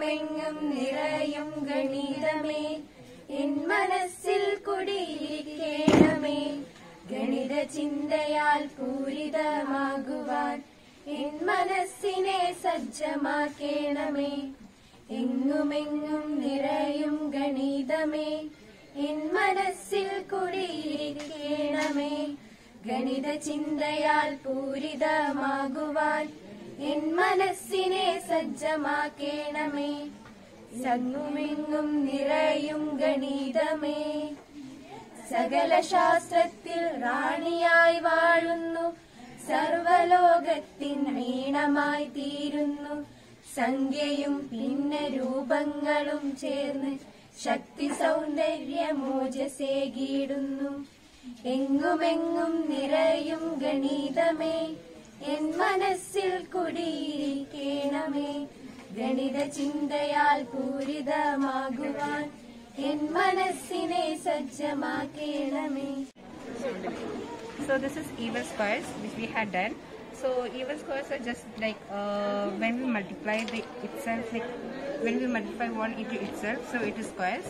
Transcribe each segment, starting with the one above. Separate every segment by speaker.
Speaker 1: എങ്ങുമെങ്ങും നിറയും ഗണിതമേ. എൻ മനസ്സിൽ കുടിയിരിക്കേണമേ. ഗണിത ചിന്തയാൽ പൂരിതമാകുവാൻ എൻ മനസ്സിനെ സജ്ജമാക്കേണമേ. എങ്ങുമെങ്ങും നിറയും ഗണിതമേ. എൻ മനസ്സിൽ കുടിയിരിക്കേണമേ. ഗണിത ചിന്തയാൽ പൂരിതമാകുവാൻ എൻ മനസ്സിനെ സജ്ജമാക്കേണമേ. സങ്ങുമെങ്ങും നിറയും ഗണീതമേ. സകല ശാസ്ത്രത്തിൽ റാണിയായി വാഴുന്നു. സർവലോകത്തിൻ വീണമായി തീരുന്നു. സംഖ്യയും പിന്നെ രൂപങ്ങളും ചേർന്ന് ശക്തി സൗന്ദര്യമോജസേകിടുന്നു എങ്ങുമെങ്ങും നിറയും ഗണിതമേ. എൻ മനസ്സിൽ കുടിയിരിക്കണമേ ഗണിത ചിന്തയാൽ പൂരിതമാകുവാൻ എൻ മനസ്സിനെ സജ്ജമാക്കേണമേ
Speaker 2: So this is even squares which we had done. So even squares are just like uh, when we multiply the itself, like when we multiply one into itself, so it is squares.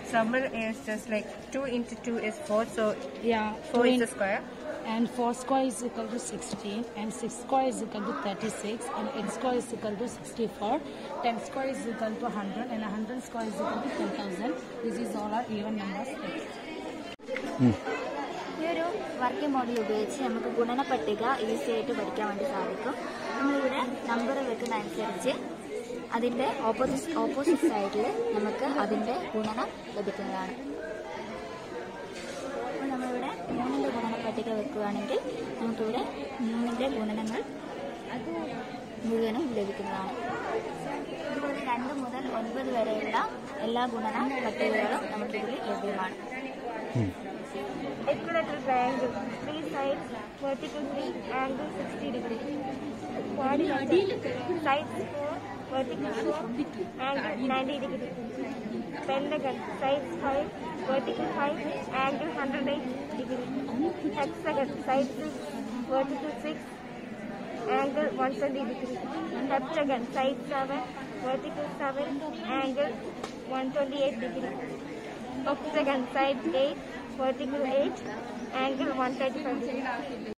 Speaker 2: Example is just like two into two is four, so
Speaker 3: Yeah,
Speaker 2: four
Speaker 3: two
Speaker 2: is
Speaker 3: in-
Speaker 2: a square.
Speaker 3: And 4 square is equal to 16 and 6 square is equal to 36 and 8 square is equal to 64 10 square is equal to 100 and 100 square is equal to 10000 this is all our even numbers.
Speaker 4: ഈ ഒരു working model ഉപയോഗിച്ച് നമുക്ക് ഗുണന പട്ടിക easy ആയിട്ട് പഠിക്കാൻ വേണ്ടി സാധിക്കും. നമ്മളിവിടെ നമ്പർ വെക്കുന്ന അനുസരിച്ച് അതിന്റെ ഓപ്പോസിറ്റ് ഓപ്പോസിറ്റ് സൈഡിൽ നമുക്ക് അതിന്റെ ഗുണനം ലഭിക്കുന്നതാണ്. അപ്പോൾ നമ്മളിവിടെ മൂന്നിന്റെ ഗുണന പട്ടിക വെക്കുകയാണെങ്കിൽ നമുക്കിവിടെ മൂന്നിന്റെ ഗുണനങ്ങൾ മുഴുവനും ലഭിക്കുന്നതാണ്. അതുപോലെ രണ്ട് മുതൽ ഒൻപത് വരെയുള്ള എല്ലാ ഗുണന പട്ടികകളും നമുക്കിതിൽ ലഭ്യമാണ്.
Speaker 5: equilateral triangle, three sides, vertical three, angle 60 degree. Quadrilateral, sides four, vertical four, angle 90 degree. Pentagon, sides five, vertical five, angle 108 degree. Hexagon, sides six, vertical six, angle 120 degree. Heptagon, side seven, vertical seven, angle 128 degree. Octagon, side 8, vertical 8, angle 135 degree.